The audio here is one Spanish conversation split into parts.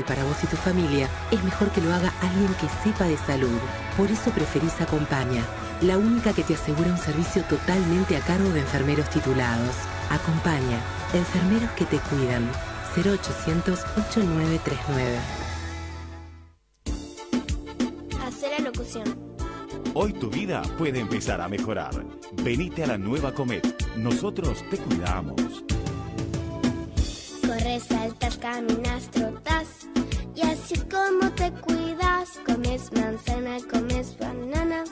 para vos y tu familia, es mejor que lo haga alguien que sepa de salud. Por eso preferís Acompaña, la única que te asegura un servicio totalmente a cargo de enfermeros titulados. Acompaña, enfermeros que te cuidan. 0800 8939. Hacer la locución. Hoy tu vida puede empezar a mejorar. Venite a la nueva Comet. Nosotros te cuidamos. Saltas, caminas, trotas. Y así como te cuidas. Comes manzana, comes banana.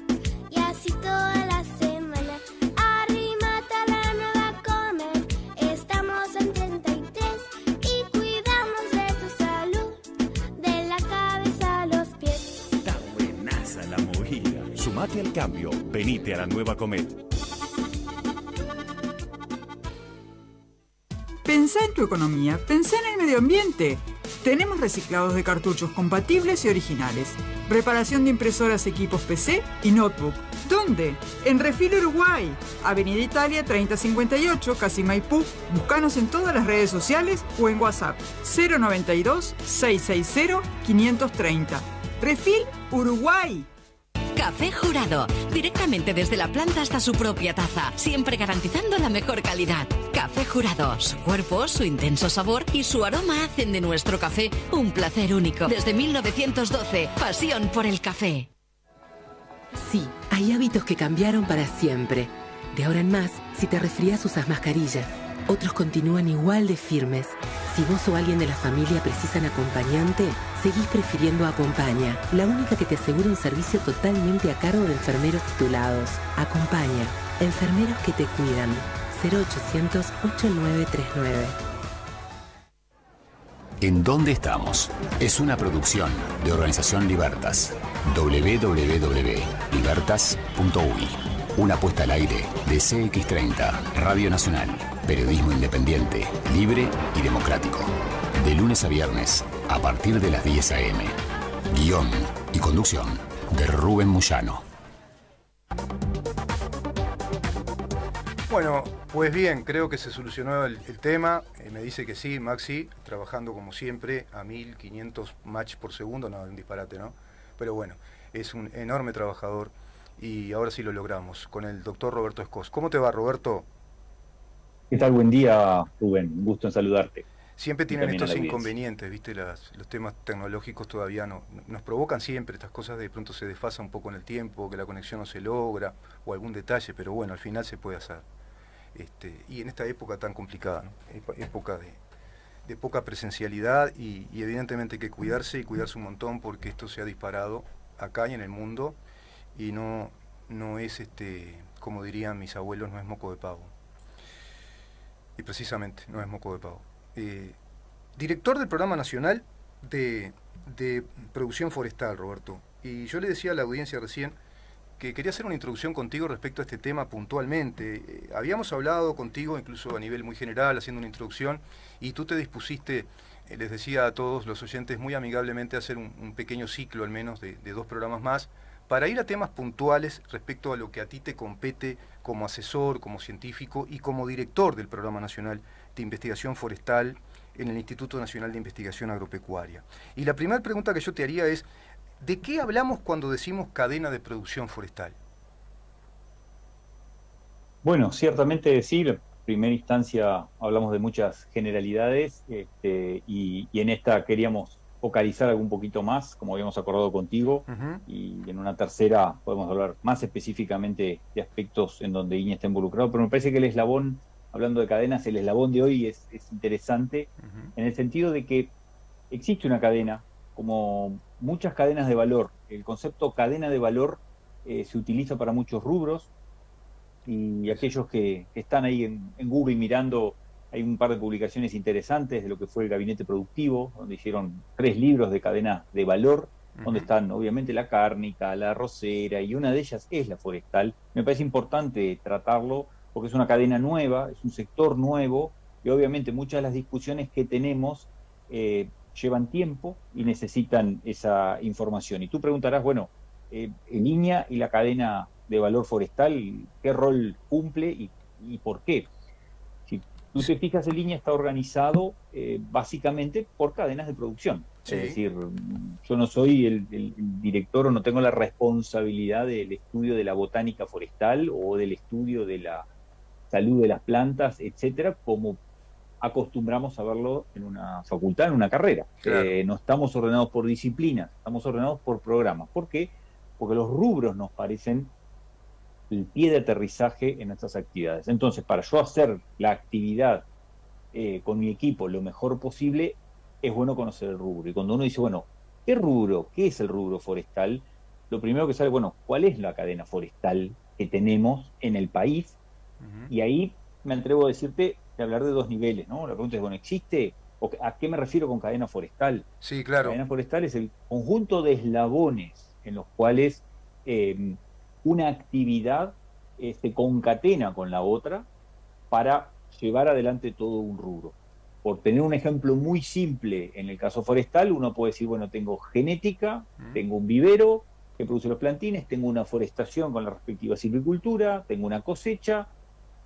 Y así toda la semana. Arrímate a la nueva Comet. Estamos en 33 y cuidamos de tu salud. De la cabeza a los pies. Está buenaza la movida. Sumate al cambio. Venite a la nueva Comet. Pensá en tu economía, pensá en el medio ambiente. Tenemos reciclados de cartuchos compatibles y originales. Reparación de impresoras, equipos PC y notebook. ¿Dónde? En Refil Uruguay, Avenida Italia 3058, Casi Maipú. Búscanos en todas las redes sociales o en WhatsApp 092 660 530. Refil Uruguay. Café Jurado. Directamente desde la planta hasta su propia taza. Siempre garantizando la mejor calidad. Café Jurado. Su cuerpo, su intenso sabor y su aroma hacen de nuestro café un placer único. Desde 1912. Pasión por el café. Sí, hay hábitos que cambiaron para siempre. De ahora en más, si te resfrías usas mascarilla. Otros continúan igual de firmes. Si vos o alguien de la familia precisan acompañante, seguís prefiriendo Acompaña, la única que te asegura un servicio totalmente a cargo de enfermeros titulados. Acompaña, enfermeros que te cuidan. 0800 8939. ¿En dónde estamos? Es una producción de Organización Libertas. www.libertas.uy. Una puesta al aire de CX30, Radio Nacional. Periodismo independiente, libre y democrático. De lunes a viernes, a partir de las 10 a.m. Guión y conducción de Rubén Muyano. Bueno, pues bien, creo que se solucionó el, tema. Eh, me dice que sí, Maxi, trabajando como siempre a 1500 match por segundo, no, un disparate, ¿no? Pero bueno, es un enorme trabajador y ahora sí lo logramos con el doctor Roberto Escos. ¿Cómo te va, Roberto? ¿Qué tal? Buen día, Rubén. Un gusto en saludarte. Siempre tienen estos inconvenientes, ¿viste? Las- los temas tecnológicos todavía no, nos provocan siempre estas cosas, de pronto se desfasa un poco en el tiempo, que la conexión no se logra, o algún detalle, pero bueno, al final se puede hacer. Este, y en esta época tan complicada, ¿no? Época de, de poca presencialidad y, y evidentemente hay que cuidarse y cuidarse un montón porque esto se ha disparado acá y en el mundo y no, no es, este, como dirían mis abuelos, no es moco de pavo. Y precisamente, no es moco de pavo. Eh, director del Programa Nacional de, de Producción Forestal, Roberto. Y yo le decía a la audiencia recién que quería hacer una introducción contigo respecto a este tema puntualmente. Eh, habíamos hablado contigo, incluso a nivel muy general, haciendo una introducción, y tú te dispusiste, eh, les decía a todos los oyentes muy amigablemente, hacer un, pequeño ciclo al menos de dos programas más, para ir a temas puntuales respecto a lo que a ti te compete como asesor, como científico y como director del Programa Nacional de Investigación Forestal en el Instituto Nacional de Investigación Agropecuaria. Y la primera pregunta que yo te haría es, ¿de qué hablamos cuando decimos cadena de producción forestal? Bueno, ciertamente sí, en primera instancia hablamos de muchas generalidades este, y, y en esta queríamos focalizar algo un poquito más, como habíamos acordado contigo, y en una tercera podemos hablar más específicamente de aspectos en donde INE está involucrado, pero me parece que el eslabón, hablando de cadenas, el eslabón de hoy es, es interesante en el sentido de que existe una cadena, como muchas cadenas de valor. El concepto cadena de valor eh, se utiliza para muchos rubros y aquellos que, que están ahí en, en Google mirando, hay un par de publicaciones interesantes de lo que fue el gabinete productivo, donde hicieron tres libros de cadena de valor, donde están obviamente la cárnica, la arrocera y una de ellas es la forestal. Me parece importante tratarlo porque es una cadena nueva, es un sector nuevo y obviamente muchas de las discusiones que tenemos eh, llevan tiempo y necesitan esa información. Y tú preguntarás, bueno, eh, en línea y la cadena de valor forestal, ¿qué rol cumple y, y por qué? Tú te fijas, en línea está organizado eh, básicamente por cadenas de producción. Es decir, yo no soy el, director o no tengo la responsabilidad del estudio de la botánica forestal o del estudio de la salud de las plantas, etcétera, como acostumbramos a verlo en una facultad, en una carrera. Eh, no estamos ordenados por disciplinas, estamos ordenados por programas. ¿Por qué? Porque los rubros nos parecen el pie de aterrizaje en nuestras actividades. Entonces, para yo hacer la actividad eh, con mi equipo lo mejor posible, es bueno conocer el rubro. Y cuando uno dice, bueno, ¿qué rubro? ¿Qué es el rubro forestal? Lo primero que sale, bueno, ¿cuál es la cadena forestal que tenemos en el país? Y ahí me atrevo a decirte de hablar de dos niveles, ¿no? La pregunta es, bueno, ¿existe? O ¿A qué me refiero con cadena forestal? Sí, claro. La cadena forestal es el conjunto de eslabones en los cuales eh, una actividad se este, concatena con la otra para llevar adelante todo un rubro. Por tener un ejemplo muy simple, en el caso forestal, uno puede decir, bueno, tengo genética, tengo un vivero que produce los plantines, tengo una forestación con la respectiva silvicultura, tengo una cosecha,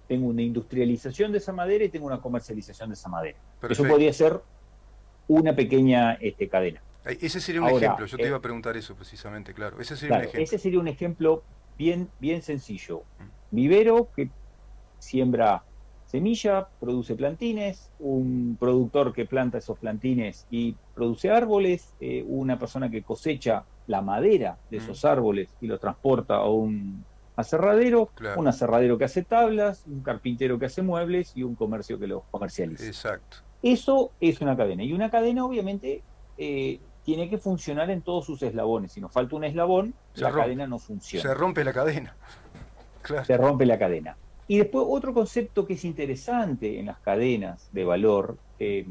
tengo una industrialización de esa madera y tengo una comercialización de esa madera. Eso podría ser una pequeña este, cadena. Ese sería un ejemplo, yo te eh, iba a preguntar eso precisamente, claro. Ese sería un ejemplo. Ese sería un ejemplo bien, bien sencillo. Vivero que siembra semilla, produce plantines, un productor que planta esos plantines y produce árboles, eh, una persona que cosecha la madera de esos mm. árboles y lo transporta a un aserradero, un aserradero que hace tablas, un carpintero que hace muebles y un comercio que los comercializa. Exacto. Eso es una cadena. Y una cadena, obviamente, eh, tiene que funcionar en todos sus eslabones. Si nos falta un eslabón, la cadena no funciona. Se rompe la cadena. Se rompe la cadena. Y después otro concepto que es interesante en las cadenas de valor, eh,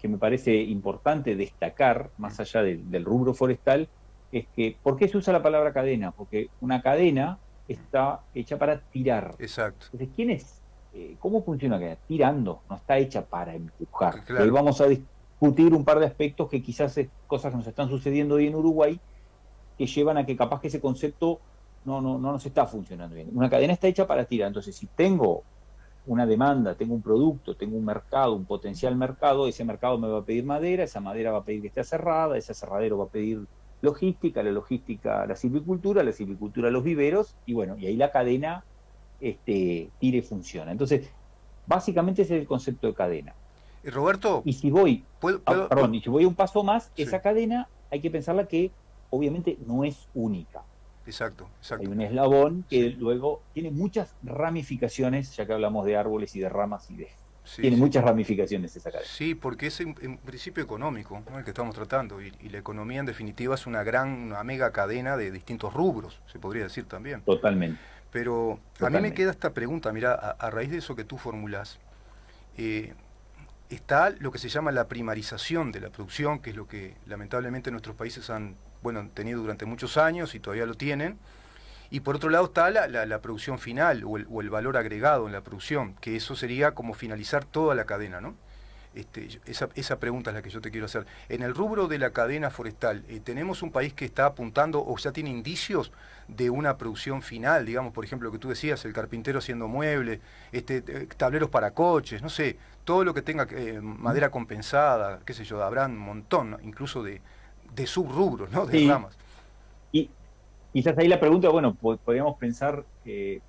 que me parece importante destacar, más allá del rubro forestal, es que, ¿por qué se usa la palabra cadena? Porque una cadena está hecha para tirar. Exacto. Entonces, ¿quién es? Eh, ¿Cómo funciona cadena? Tirando, no está hecha para empujar. Hoy vamos a discutir un par de aspectos que quizás es cosas que nos están sucediendo hoy en Uruguay, que llevan a que capaz que ese concepto no, no, no nos está funcionando bien. Una cadena está hecha para tirar. Entonces, si tengo una demanda, tengo un producto, tengo un mercado, un potencial mercado, ese mercado me va a pedir madera, esa madera va a pedir que esté cerrada, ese cerradero va a pedir logística, la logística la silvicultura, la silvicultura los viveros, y bueno, y ahí la cadena este, tire y funciona. Entonces, básicamente ese es el concepto de cadena. ¿Y Roberto? Y si voy, perdón, y si voy un paso más, esa cadena hay que pensarla que obviamente no es única. Exacto, exacto. Hay un eslabón que luego tiene muchas ramificaciones, ya que hablamos de árboles y de ramas y de... tiene muchas ramificaciones esa cadena. Sí, porque es un principio económico el que estamos tratando y, la economía en definitiva es una gran, una mega cadena de distintos rubros, se podría decir también. Totalmente. Pero a mí me queda esta pregunta, mira, a, raíz de eso que tú formulás, eh, está lo que se llama la primarización de la producción, que es lo que lamentablemente nuestros países han bueno, tenido durante muchos años y todavía lo tienen. Y por otro lado está la, la, producción final o el, o el, valor agregado en la producción, que eso sería como finalizar toda la cadena, ¿no? Este, esa, esa, pregunta es la que yo te quiero hacer. En el rubro de la cadena forestal, eh, ¿tenemos un país que está apuntando o ya tiene indicios de una producción final? Digamos, por ejemplo, lo que tú decías, el carpintero haciendo muebles, este, eh, tableros para coches, no sé, todo lo que tenga eh, madera compensada, qué sé yo, habrá un montón, incluso de, de subrubros, ¿no? De ramas. Y quizás ahí la pregunta, bueno, podríamos pensar que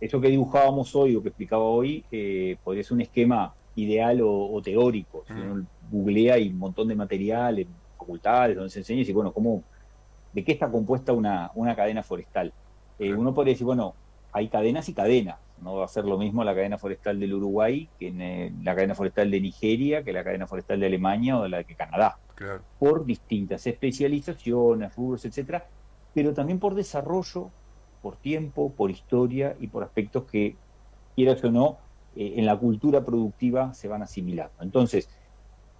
eso que dibujábamos hoy o que explicaba hoy eh, podría ser un esquema ideal o, teórico. Si uno googlea hay un montón de material en facultades donde se enseña y dice, bueno, ¿cómo, ¿de qué está compuesta una, una cadena forestal? Eh, uno podría decir, bueno, hay cadenas y cadenas. No va a ser lo mismo la cadena forestal del Uruguay que en, la cadena forestal de Nigeria, que la cadena forestal de Alemania o la de Canadá por distintas especializaciones, rubros, etcétera, pero también por desarrollo, por tiempo, por historia y por aspectos que, quieras o no, eh, en la cultura productiva se van asimilando. Entonces,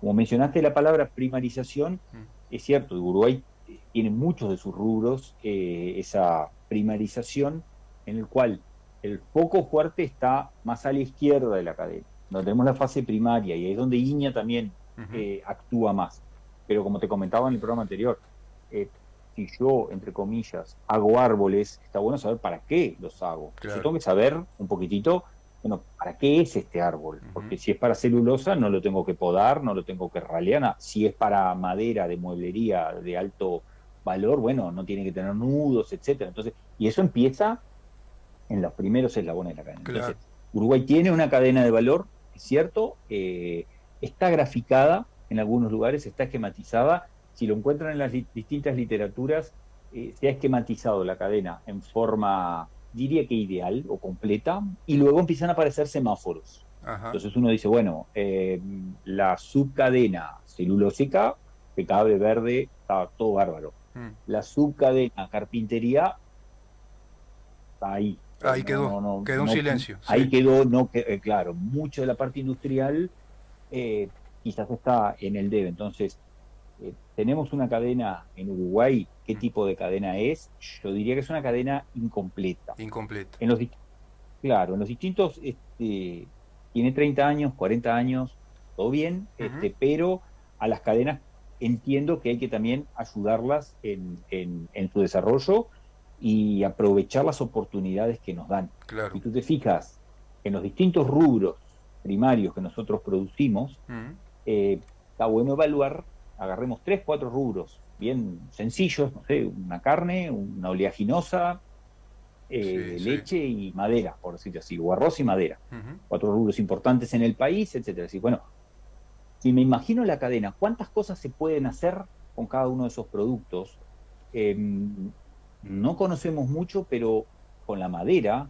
como mencionaste la palabra primarización, mm. es cierto, Uruguay tiene muchos de sus rubros eh, esa primarización en el cual el foco fuerte está más a la izquierda de la cadena, donde tenemos la fase primaria y ahí es donde Iña también eh, actúa más. Pero como te comentaba en el programa anterior, eh, si yo, entre comillas, hago árboles, está bueno saber para qué los hago. Yo tengo que saber un poquitito bueno, ¿para qué es este árbol? Porque si es para celulosa no lo tengo que podar, no lo tengo que ralear. Si es para madera de mueblería de alto valor, bueno, no tiene que tener nudos, etcétera. Entonces, y eso empieza en los primeros eslabones de la cadena. Entonces, Uruguay tiene una cadena de valor, es cierto, eh, está graficada en algunos lugares, está esquematizada. Si lo encuentran en las distintas literaturas, eh, se ha esquematizado la cadena en forma, diría que ideal o completa, y luego empiezan a aparecer semáforos. Entonces uno dice, bueno, eh, la subcadena celulósica, pecable verde, está todo bárbaro. Mm. La subcadena carpintería está ahí. Ahí quedó, quedó un silencio. Ahí quedó, no eh, claro, mucho de la parte industrial eh, quizás está en el debe. Entonces, tenemos una cadena en Uruguay. ¿Qué tipo de cadena es? Yo diría que es una cadena incompleta. Incompleta. En los, claro, en los distintos, este, tiene 30 años, 40 años, todo bien, este, pero a las cadenas entiendo que hay que también ayudarlas en, en, su desarrollo y aprovechar las oportunidades que nos dan. Claro. Si tú te fijas en los distintos rubros primarios que nosotros producimos, eh, está bueno evaluar, agarremos tres, cuatro rubros bien sencillos, no sé, una carne, una oleaginosa, eh, leche y madera, por decirlo así, o arroz y madera. Cuatro rubros importantes en el país, etcétera. Así, bueno, si me imagino la cadena, ¿cuántas cosas se pueden hacer con cada uno de esos productos? Em, no conocemos mucho, pero con la madera,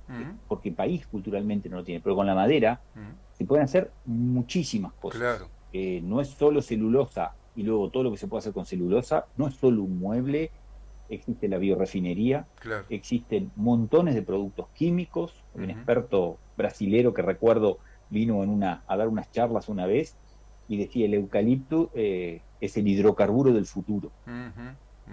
porque el país culturalmente no lo tiene, pero con la madera se pueden hacer muchísimas cosas. Eh, no es solo celulosa y luego todo lo que se puede hacer con celulosa, no es solo un mueble, existe la biorefinería, existen montones de productos químicos. Un experto brasilero que recuerdo vino en una, a dar unas charlas una vez y decía el eucalipto eh, es el hidrocarburo del futuro.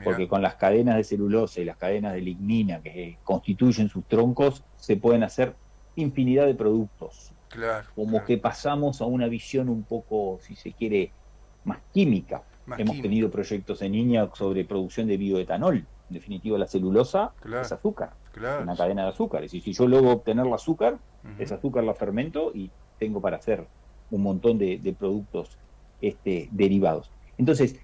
Porque con las cadenas de celulosa y las cadenas de lignina que constituyen sus troncos, se pueden hacer infinidad de productos. Claro, como que pasamos a una visión un poco, si se quiere, más química. Hemos tenido proyectos en niña sobre producción de bioetanol. En definitiva, la celulosa es azúcar, una cadena de azúcares. Y si yo luego obtener el azúcar, ese azúcar la fermento y tengo para hacer un montón de, productos este, derivados. Entonces,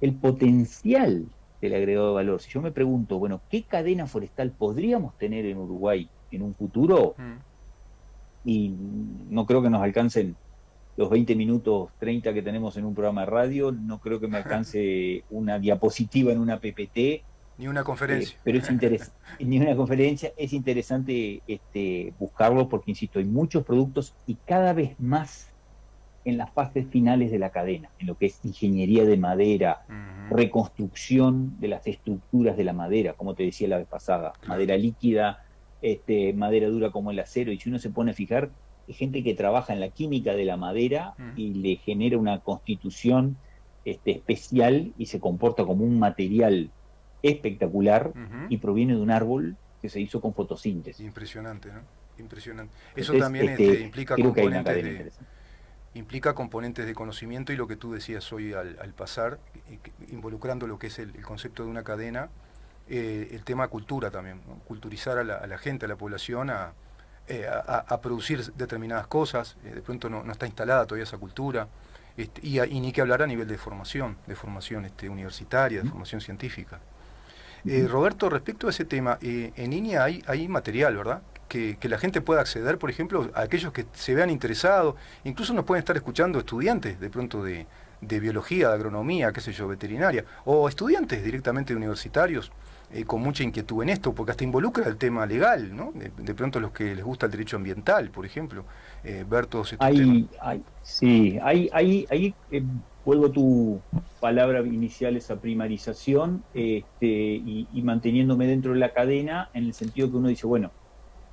el potencial del agregado de valor, si yo me pregunto, bueno, ¿qué cadena forestal podríamos tener en Uruguay en un futuro? Y no creo que nos alcancen los 20 minutos 30 que tenemos en un programa de radio, no creo que me alcance una diapositiva en una PPT. Ni una conferencia. Eh, pero es interesante, ni una conferencia, es interesante este, buscarlo porque, insisto, hay muchos productos y cada vez más en las fases finales de la cadena, en lo que es ingeniería de madera, reconstrucción de las estructuras de la madera, como te decía la vez pasada, madera líquida, este, madera dura como el acero, y si uno se pone a fijar, gente que trabaja en la química de la madera y le genera una constitución este, especial y se comporta como un material espectacular y proviene de un árbol que se hizo con fotosíntesis. Impresionante, ¿no? Impresionante. Eso también este, este, implica componentes de, implica componentes de conocimiento y lo que tú decías hoy al, pasar, involucrando lo que es el, concepto de una cadena, eh, el tema cultura también, culturizar a la, gente, a la población a, eh, producir determinadas cosas, eh, de pronto no, está instalada todavía esa cultura, este, y, ni que hablar a nivel de formación, de formación este, universitaria, de formación científica. Eh, Roberto, respecto a ese tema, en línea hay, hay material, ¿verdad? Que, la gente pueda acceder, por ejemplo, a aquellos que se vean interesados, incluso nos pueden estar escuchando estudiantes de pronto de, biología, de agronomía, qué sé yo, veterinaria, o estudiantes directamente universitarios eh, con mucha inquietud en esto, porque hasta involucra el tema legal, ¿no? De, pronto los que les gusta el derecho ambiental, por ejemplo, ver todos estos hay, Hay, sí, hay, hay, hay vuelvo tu palabra inicial, esa primarización, este, y, manteniéndome dentro de la cadena, en el sentido que uno dice, bueno,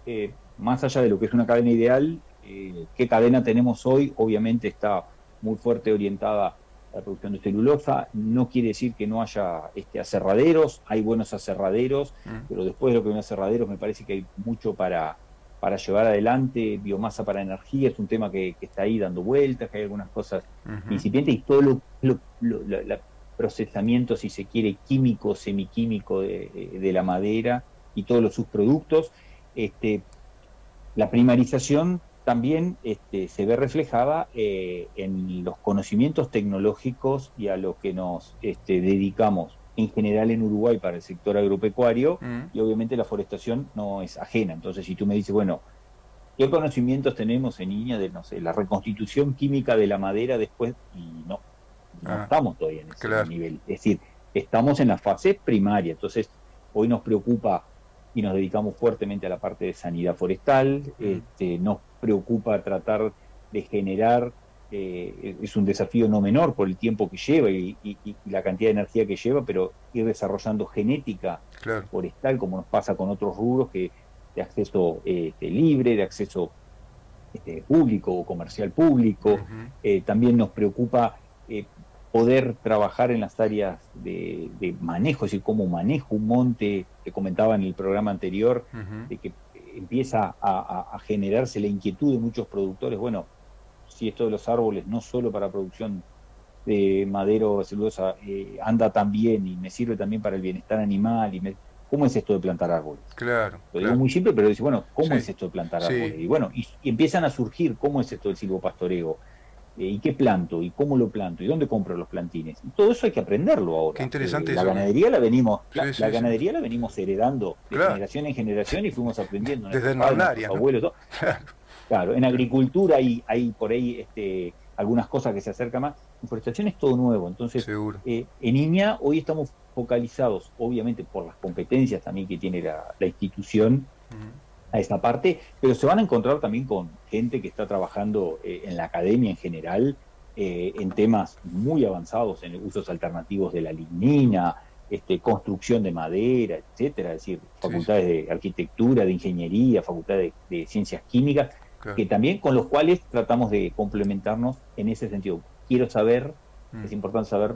eh, más allá de lo que es una cadena ideal, eh, ¿qué cadena tenemos hoy? Obviamente está muy fuerte orientada a la producción de celulosa, no quiere decir que no haya este, aserraderos, hay buenos aserraderos, mm. pero después de lo que hay aserraderos me parece que hay mucho para para llevar adelante, biomasa para energía, es un tema que, está ahí dando vueltas, que hay algunas cosas incipientes y todo lo, lo, procesamiento, si se quiere, químico, semiquímico de, la madera y todos los subproductos. Este, la primarización también este, se ve reflejada eh, en los conocimientos tecnológicos y a lo que nos este, dedicamos en general en Uruguay para el sector agropecuario Mm. y obviamente la forestación no es ajena. Entonces, si tú me dices, bueno, ¿qué conocimientos tenemos en niña de, no sé, la reconstitución química de la madera después? Y no, no Ah, estamos todavía en ese claro. nivel. Es decir, estamos en la fase primaria. Entonces, hoy nos preocupa y nos dedicamos fuertemente a la parte de sanidad forestal, este, nos preocupa tratar de generar, eh, es un desafío no menor por el tiempo que lleva y, y- y la cantidad de energía que lleva, pero ir desarrollando genética Claro. forestal, como nos pasa con otros rubros que de acceso eh, este, libre, de acceso este, público o comercial público. Eh, también nos preocupa eh, poder trabajar en las áreas de, de manejo, es decir, cómo manejo un monte, que comentaba en el programa anterior, de que empieza a, a- a generarse la inquietud de muchos productores, bueno, si esto de los árboles no solo para producción de madera o celulosa eh, anda también y me sirve también para el bienestar animal, y me- ¿cómo es esto de plantar árboles? Claro. Lo digo claro. muy simple, pero dice, bueno, ¿cómo Sí. es esto de plantar Sí. árboles? Y bueno, y, y empiezan a surgir, ¿cómo es esto del silvopastoreo? ¿Y qué planto? ¿Y cómo lo planto? ¿Y dónde compro los plantines? Y todo eso hay que aprenderlo ahora. Qué interesante Eh, La eso. ganadería la venimos, la, Sí, sí, la sí. ganadería la venimos heredando de Claro. generación en generación y fuimos aprendiendo. Desde padres, ¿no? abuelos, todo. Claro. Claro, en agricultura hay, hay por ahí este, algunas cosas que se acercan más. En forestación es todo nuevo. Entonces, Seguro. eh, en INIA hoy estamos focalizados, obviamente por las competencias también que tiene la, la institución. A esa parte, pero se van a encontrar también con gente que está trabajando eh, en la academia en general eh, en temas muy avanzados en usos alternativos de la lignina, este, construcción de madera, etcétera, es decir, facultades de arquitectura, de ingeniería, facultades de, de ciencias químicas, Claro. que también con los cuales tratamos de complementarnos en ese sentido. Quiero saber, Mm. es importante saber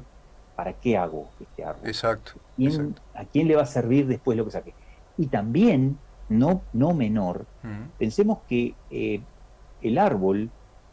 para qué hago este árbol. Exacto. ¿Quién- exacto. ¿A quién le va a servir después lo que saque? Y también, no, no menor, pensemos que eh, el árbol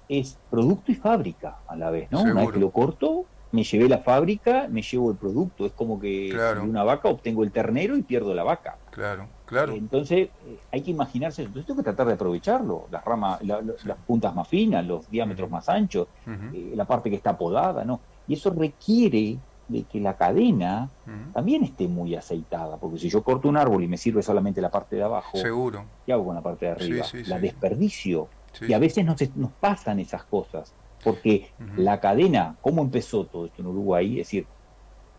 es producto y fábrica a la vez, ¿no? Una vez Seguro. que lo corto, me llevé la fábrica, me llevo el producto. Es como que Claro. de una vaca obtengo el ternero y pierdo la vaca. Claro. Claro. Entonces, eh, hay que imaginarse, entonces tengo que tratar de aprovecharlo, las ramas, la- la- las puntas más finas, los diámetros más anchos, eh, la parte que está podada, ¿no? Y eso requiere de que la cadena también esté muy aceitada, porque si yo corto un árbol y me sirve solamente la parte de abajo, Seguro. ¿qué hago con la parte de arriba? Sí, sí, la sí. desperdicio. Y a veces nos, nos pasan esas cosas, porque la cadena, ¿cómo empezó todo esto en Uruguay? Es decir,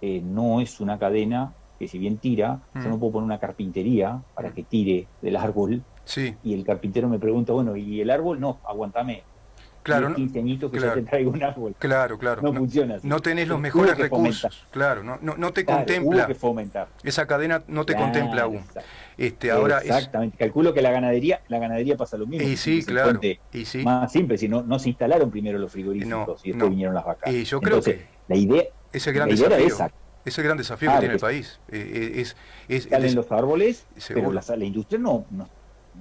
eh, no es una cadena que si bien tira, Ujú. yo no puedo poner una carpintería para que tire del árbol Sí. y el carpintero me pregunta, bueno, ¿y el árbol? No, aguantame. Claro. 10, No, 15 añitos que claro. yo te traigo un árbol. claro, claro. No, No, funciona así. no tenés los mejores recursos. fomentar. Claro. No, no, no te Claro, contempla. Hubo que fomentar. Esa cadena no te Claro, contempla aún. Este, ahora es. Exactamente. Calculo que la ganadería, la ganadería pasa lo mismo. Y sí, claro. Y sí. Más simple, si no, no se instalaron primero los frigoríficos No, y después vinieron las vacas. Y yo creo Entonces, que la idea, es el gran desafío. esa, Es el gran desafío que tiene el país. Eh, eh, es, salen los árboles, Seguro. pero la, la industria no, no-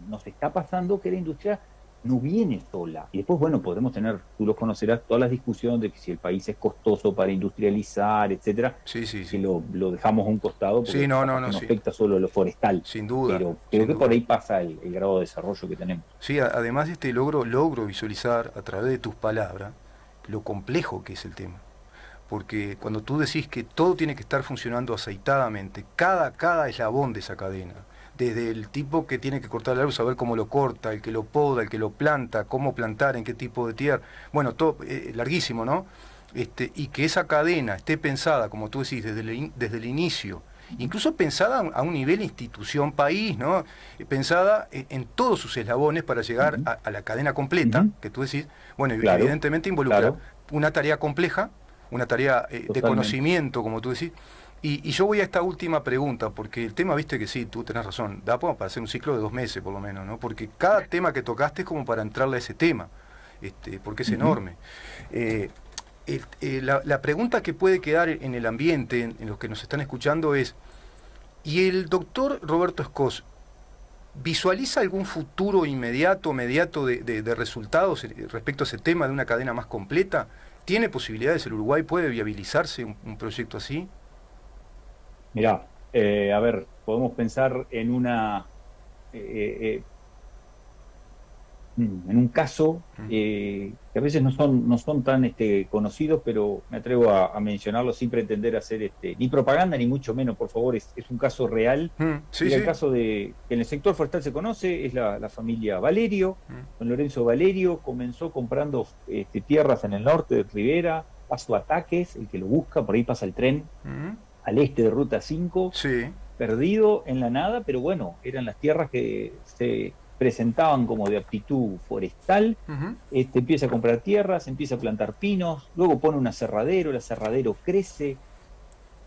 nos está pasando que la industria no viene sola. Y después, bueno, podemos tener, tú lo conocerás, todas las discusiones de que si el país es costoso para industrializar, etcétera, Sí, sí, que sí. lo, lo dejamos a un costado porque no, no, afecta solo lo forestal. Sin duda. Pero creo que duda. por ahí pasa el, el grado de desarrollo que tenemos. Sí, a- además este logro, logro visualizar a través de tus palabras lo complejo que es el tema. Porque cuando tú decís que todo tiene que estar funcionando aceitadamente, cada, cada eslabón de esa cadena, desde el tipo que tiene que cortar el árbol, saber cómo lo corta, el que lo poda, el que lo planta, cómo plantar, en qué tipo de tierra, bueno, todo eh, larguísimo, ¿no? Este, y que esa cadena esté pensada, como tú decís, desde el, in- desde el inicio, incluso pensada a un nivel institución país, ¿no? Eh, Pensada en, en todos sus eslabones para llegar a, a la cadena completa, que tú decís, bueno, Claro, evidentemente involucra claro. una tarea compleja, una tarea eh, de conocimiento, como tú decís. Y, y yo voy a esta última pregunta, porque el tema, viste que sí, tú tenés razón, da para hacer un ciclo de dos meses por lo menos, ¿no? Porque cada tema que tocaste es como para entrarle a ese tema, este, porque es enorme. Eh, el- eh, la, la pregunta que puede quedar en el ambiente, en, en los que nos están escuchando, es, ¿y el doctor Roberto Escos visualiza algún futuro inmediato, mediato de, de- de resultados respecto a ese tema de una cadena más completa? ¿Tiene posibilidades el Uruguay? ¿Puede viabilizarse un, un proyecto así? Mirá, eh, a ver, podemos pensar en una... eh, eh, en un caso eh, que a veces no son, no son tan este, conocidos, pero me atrevo a, mencionarlo sin pretender hacer este, ni propaganda, ni mucho menos, por favor, es, un caso real. el caso de que en el sector forestal se conoce, es la, familia Valerio. Don Lorenzo Valerio comenzó comprando este, tierras en el norte de Rivera, paso ataques, el que lo busca, por ahí pasa el tren, al este de Ruta 5, perdido en la nada, pero bueno, eran las tierras que se presentaban como de aptitud forestal, este, empieza a comprar tierras, empieza a plantar pinos, luego pone un aserradero, el aserradero crece,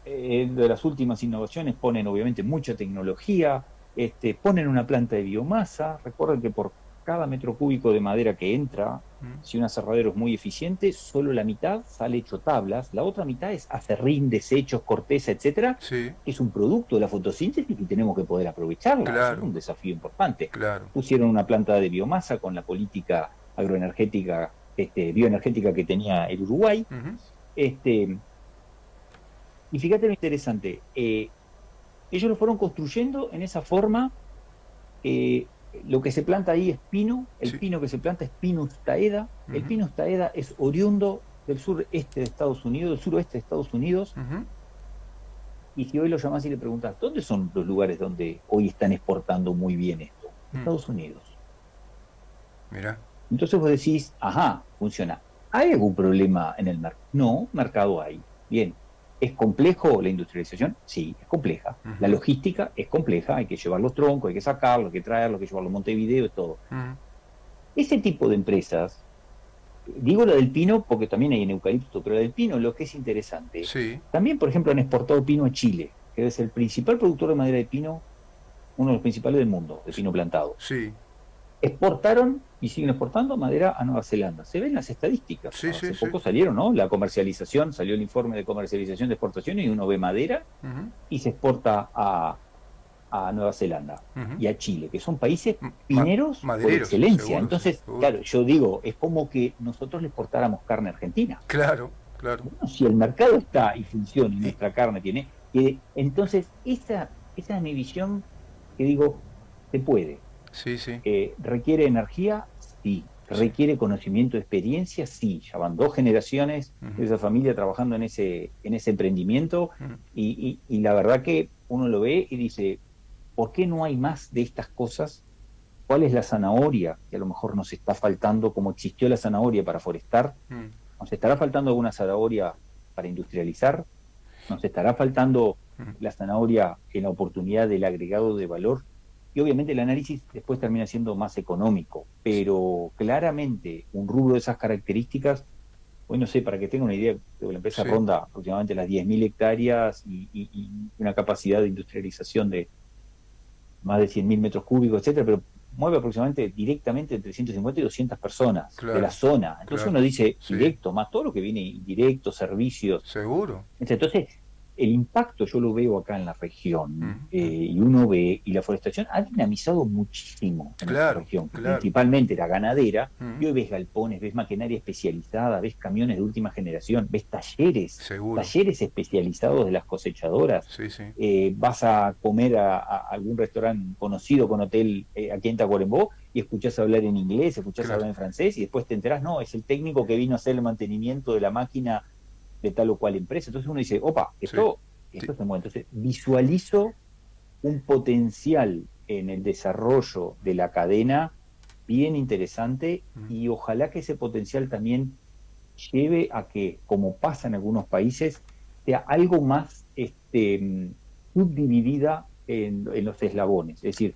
eh, de las últimas innovaciones ponen obviamente mucha tecnología, este, ponen una planta de biomasa, recuerden que por cada metro cúbico de madera que entra, si un aserradero es muy eficiente, solo la mitad sale hecho tablas, la otra mitad es acerrín, desechos, corteza, etcétera, es un producto de la fotosíntesis y tenemos que poder aprovecharlo. Es un desafío importante. Pusieron una planta de biomasa con la política agroenergética, este, bioenergética que tenía el Uruguay. este, y fíjate lo interesante, eh, ellos lo fueron construyendo en esa forma. Eh, lo que se planta ahí es pino, el pino que se planta es Pinus taeda, el Pinus taeda es oriundo del sureste de Estados Unidos, del suroeste de Estados Unidos, y si hoy lo llamás y le preguntas, ¿dónde son los lugares donde hoy están exportando muy bien esto? Mm. Estados Unidos. Mira. Entonces vos decís, ajá, funciona. ¿Hay algún problema en el mercado? No, mercado hay. Bien, ¿Es complejo la industrialización? Sí, es compleja. La logística es compleja, hay que llevar los troncos, hay que sacarlos, hay que traerlos, hay que llevarlos a Montevideo y todo. Ese tipo de empresas, digo la del pino porque también hay en eucalipto, pero la del pino lo que es interesante. También, por ejemplo, han exportado pino a Chile, que es el principal productor de madera de pino, uno de los principales del mundo, de pino plantado. Sí exportaron y siguen exportando madera a Nueva Zelanda. Se ven las estadísticas. Sí, Hace poco salieron, ¿no? La comercialización, salió el informe de comercialización de exportación y uno ve madera y se exporta a, Nueva Zelanda y a Chile, que son países pineros por excelencia. Entonces, claro, yo digo, es como que nosotros le exportáramos carne argentina. Claro, claro. si el mercado está y funciona y nuestra carne tiene, eh, entonces esa, esa es mi visión que digo, se puede Sí, sí. Eh, ¿Requiere energía? Sí. ¿Requiere conocimiento, experiencia? Sí. Ya van dos generaciones de esa familia trabajando en ese, en ese emprendimiento y, la verdad que uno lo ve y dice, ¿por qué no hay más de estas cosas? ¿Cuál es la zanahoria que a lo mejor nos está faltando, como existió la zanahoria para forestar? ¿Nos estará faltando alguna zanahoria para industrializar? ¿Nos estará faltando la zanahoria en la oportunidad del agregado de valor y obviamente el análisis después termina siendo más económico, pero claramente un rubro de esas características, hoy no sé, para que tenga una idea, la empresa ronda aproximadamente las 10.000 hectáreas y, una capacidad de industrialización de más de 100.000 metros cúbicos, etcétera, pero mueve aproximadamente directamente entre 150 y 200 personas de la zona. Entonces uno dice directo, más todo lo que viene indirecto, servicios. Seguro. Entonces, el impacto yo lo veo acá en la región eh, y uno ve, y la forestación ha dinamizado muchísimo en la región, principalmente la ganadera, y hoy ves galpones, ves maquinaria especializada, ves camiones de última generación, ves talleres, talleres especializados de las cosechadoras, eh, vas a comer a, algún restaurante conocido con hotel eh, aquí en Tacuarembó y escuchás hablar en inglés, escuchás hablar en francés y después te enterás, no, es el técnico que vino a hacer el mantenimiento de la máquina de tal o cual empresa. Entonces uno dice, opa, esto, esto se mueve. Entonces visualizo un potencial en el desarrollo de la cadena bien interesante y ojalá que ese potencial también lleve a que, como pasa en algunos países, sea algo más este, subdividida en, los eslabones. Es decir,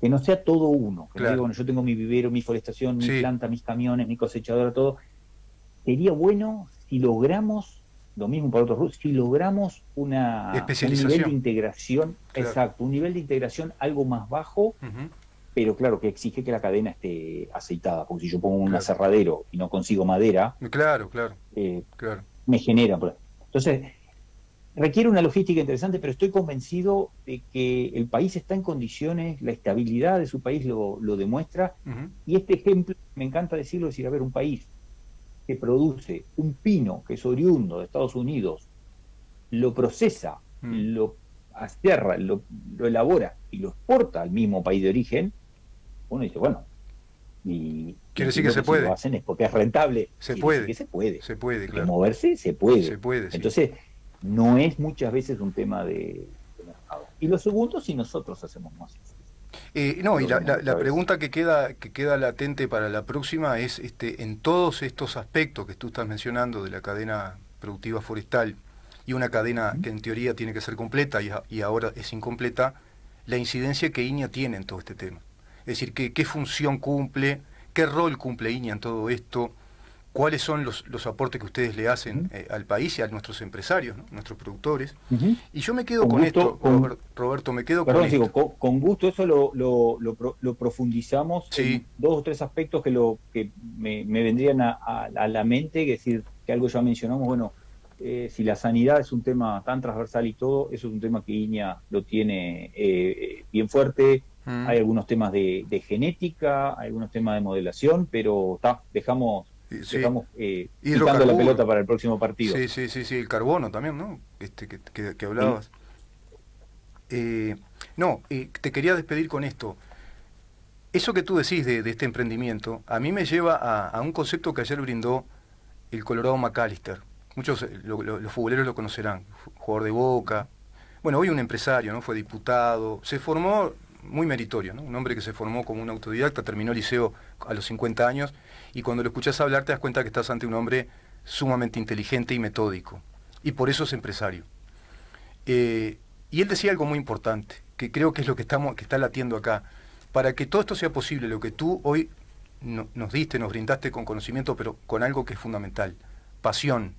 que no sea todo uno. Que bueno, yo tengo mi vivero, mi forestación, mi planta, mis camiones, mi cosechadora, todo. Sería bueno si logramos, lo mismo para otros rubros, si logramos una, un nivel de integración, exacto, un nivel de integración algo más bajo, pero claro, que exige que la cadena esté aceitada, porque si yo pongo un aserradero y no consigo madera, claro, claro, eh, me genera. Entonces, requiere una logística interesante, pero estoy convencido de que el país está en condiciones, la estabilidad de su país lo, demuestra, y este ejemplo, me encanta decirlo, es decir, a ver, un país que produce un pino que es oriundo de Estados Unidos, lo procesa, mm. lo aserra, lo, elabora y lo exporta al mismo país de origen, uno dice, bueno, Y, Quiere decir que se puede. lo hacen es porque es rentable. Se puede. Que se puede. Se puede, claro. moverse se puede. Se puede. Entonces, no es muchas veces un tema de, mercado. Y lo segundo, si nosotros hacemos más. Eh, no, y la, pregunta que queda, que queda latente para la próxima es, este, en todos estos aspectos que tú estás mencionando de la cadena productiva forestal y una cadena que en teoría tiene que ser completa y, y ahora es incompleta, la incidencia que INEA tiene en todo este tema. Es decir, qué, qué función cumple, qué rol cumple INEA en todo esto, cuáles son los, los aportes que ustedes le hacen eh, al país y a nuestros empresarios, nuestros productores. Y yo me quedo con, esto, Roberto, me quedo con esto. Con, gusto eso lo, lo, lo, profundizamos en dos o tres aspectos que lo que me, vendrían a, a, la mente, que decir, que algo ya mencionamos, bueno, eh, si la sanidad es un tema tan transversal y todo, eso es un tema que INEA lo tiene eh, bien fuerte. Mm. Hay algunos temas de, de, genética, hay algunos temas de modelación, pero ta, dejamos Sí. Estamos eh, la pelota para el próximo partido. Sí, sí, sí, sí, el carbono también, ¿no? Este, que, que, hablabas. Eh, no, eh, te quería despedir con esto. Eso que tú decís de, este emprendimiento, a mí me lleva a, un concepto que ayer brindó el Colorado McAllister. Muchos, eh, los futboleros lo conocerán, jugador de boca. Bueno, hoy un empresario, ¿no? Fue diputado, se formó muy meritorio, ¿no? Un hombre que se formó como un autodidacta, terminó el liceo a los 50 años y cuando lo escuchas hablar te das cuenta que estás ante un hombre sumamente inteligente y metódico. Y por eso es empresario. Eh, y él decía algo muy importante, que creo que es lo que, estamos, que está latiendo acá. Para que todo esto sea posible, lo que tú hoy nos diste, nos brindaste con conocimiento, pero con algo que es fundamental, pasión.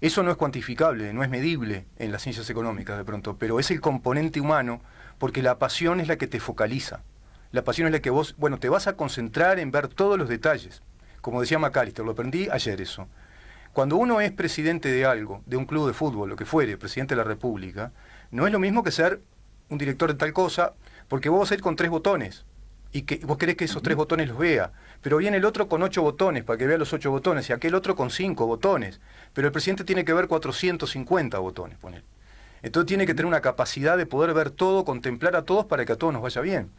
Eso no es cuantificable, no es medible en las ciencias económicas de pronto, pero es el componente humano porque la pasión es la que te focaliza. La pasión es la que vos, bueno, te vas a concentrar en ver todos los detalles. Como decía McAllister, lo aprendí ayer eso. Cuando uno es presidente de algo, de un club de fútbol, lo que fuere, presidente de la República, no es lo mismo que ser un director de tal cosa, porque vos vas a ir con tres botones y que vos querés que esos tres botones los vea, pero viene el otro con ocho botones para que vea los ocho botones y aquel otro con cinco botones, pero el presidente tiene que ver 450 botones, poner. Entonces tiene que tener una capacidad de poder ver todo, contemplar a todos para que a todos nos vaya bien.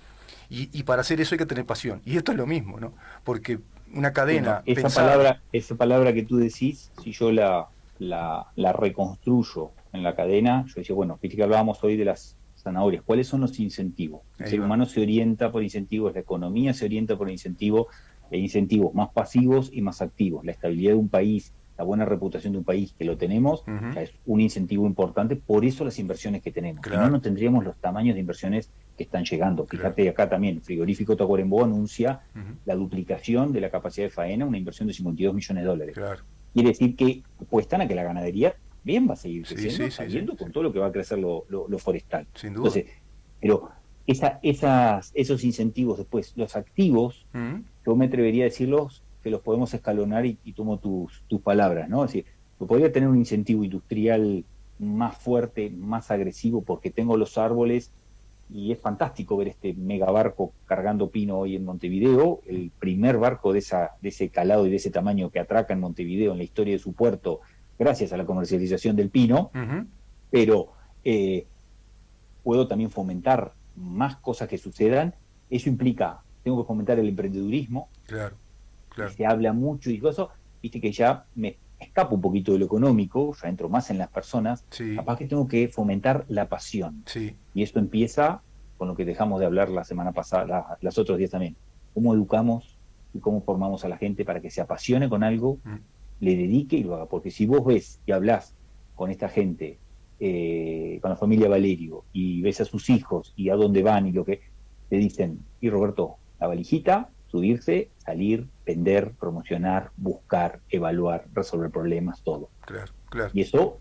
Y, para hacer eso hay que tener pasión. Y esto es lo mismo, ¿no? Porque una cadena... esa, palabra, esa palabra que tú decís, si yo la, la, reconstruyo en la cadena, yo decía, bueno, viste que hablábamos hoy de las zanahorias, ¿cuáles son los incentivos? El ser humano se orienta por incentivos, la economía se orienta por incentivos, hay incentivos más pasivos y más activos. La estabilidad de un país, la buena reputación de un país que lo tenemos, es un incentivo importante, por eso las inversiones que tenemos. Si no, no tendríamos los tamaños de inversiones que están llegando. Fíjate acá también, frigorífico Tacuarembó anuncia la duplicación de la capacidad de faena, una inversión de 52 millones de dólares. Quiere decir que apuestan a que la ganadería bien va a seguir creciendo, con todo lo que va a crecer lo, forestal. Sin duda. Entonces, pero esa, esas, esos incentivos después, los activos, yo me atrevería a decirlos que los podemos escalonar y, tomo tus, tus palabras, ¿no? Es decir, podría tener un incentivo industrial más fuerte, más agresivo, porque tengo los árboles y es fantástico ver este megabarco cargando pino hoy en Montevideo, el primer barco de, esa, de ese calado y de ese tamaño que atraca en Montevideo en la historia de su puerto, gracias a la comercialización del pino, pero eh, puedo también fomentar más cosas que sucedan. Eso implica, tengo que fomentar el emprendedurismo. Claro, claro. Se habla mucho y cosas, viste que ya me escapo un poquito de lo económico, ya entro más en las personas, capaz que tengo que fomentar la pasión. Y esto empieza con lo que dejamos de hablar la semana pasada, las otros días también. Cómo educamos y cómo formamos a la gente para que se apasione con algo, mm. le dedique y lo haga. Porque si vos ves y hablas con esta gente, eh, con la familia Valerio, y ves a sus hijos y a dónde van y lo que te dicen, y Roberto, la valijita, subirse, salir, vender, promocionar, buscar, evaluar, resolver problemas, todo. Claro, claro. Y eso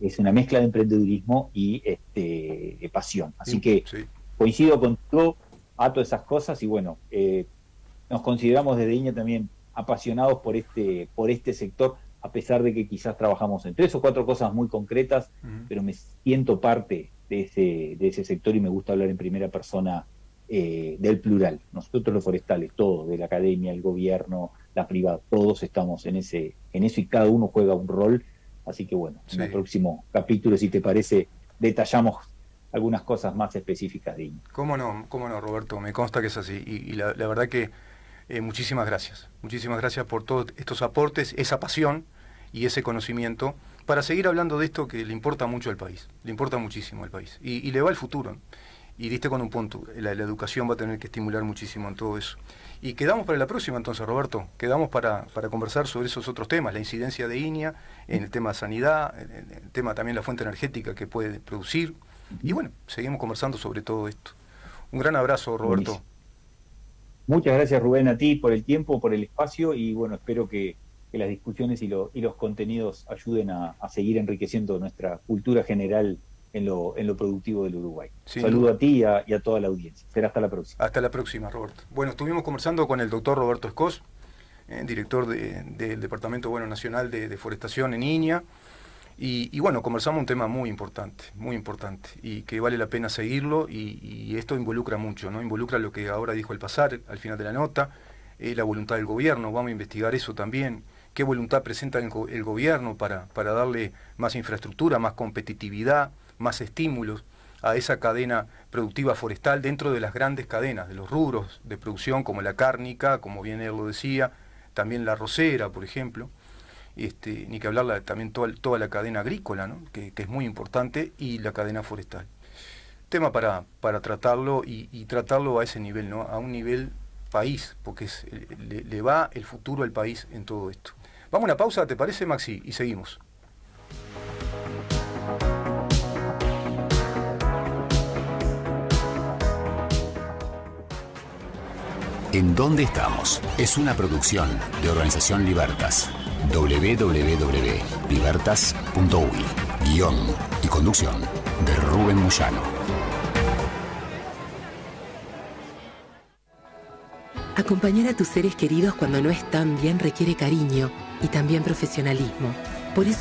es una mezcla de emprendedurismo y este, de pasión. Así que coincido con todo, ato esas cosas y bueno, eh, nos consideramos desde Iña también apasionados por este, por este sector, a pesar de que quizás trabajamos en tres o cuatro cosas muy concretas, pero me siento parte de ese, de ese sector y me gusta hablar en primera persona eh, del plural. Nosotros los forestales, todos, de la academia, el gobierno, la privada, todos estamos en ese, en eso y cada uno juega un rol. Así que bueno, en el próximo capítulo, si te parece, detallamos algunas cosas más específicas de ¿Cómo no, cómo no, Roberto? Me consta que es así. Y, la, verdad que eh, muchísimas gracias. Muchísimas gracias por todos estos aportes, esa pasión y ese conocimiento para seguir hablando de esto que le importa mucho al país, le importa muchísimo al país y, le va al futuro. Y diste con un punto, la, educación va a tener que estimular muchísimo en todo eso. Y quedamos para la próxima entonces, Roberto, quedamos para, para conversar sobre esos otros temas, la incidencia de INEA, en el tema de sanidad, en el tema también la fuente energética que puede producir. Y bueno, seguimos conversando sobre todo esto. Un gran abrazo, Roberto. Muchas gracias, Rubén, a ti por el tiempo, por el espacio y bueno, espero que que las discusiones y, y los contenidos ayuden a, seguir enriqueciendo nuestra cultura general en lo, en lo productivo del Uruguay. Saludo a ti y a, toda la audiencia. Será hasta la próxima. Hasta la próxima, Roberto. Bueno, estuvimos conversando con el doctor Roberto Escos, eh, director del Departamento bueno, Nacional de Deforestación en INIA. Y, bueno, conversamos un tema muy importante, muy importante, y que vale la pena seguirlo, y, esto involucra mucho, ¿no? Involucra lo que ahora dijo el pasar al final de la nota, eh, la voluntad del gobierno, vamos a investigar eso también, qué voluntad presenta el, gobierno para, para darle más infraestructura, más competitividad, más estímulos a esa cadena productiva forestal dentro de las grandes cadenas, de los rubros de producción como la cárnica, como bien él lo decía, también la rosera, por ejemplo, este, ni que hablar también toda, toda, la cadena agrícola, que, es muy importante, y la cadena forestal. Tema para, para tratarlo y, tratarlo a ese nivel, ¿no? a un nivel país, porque le, le va el futuro al país en todo esto. Vamos a una pausa, ¿te parece, Maxi? Y seguimos. ¿En dónde estamos? Es una producción de Organización Libertas. www.libertas.uy. Guión y conducción de Rubén Muyano. Acompañar a tus seres queridos cuando no están bien requiere cariño y también profesionalismo. Por eso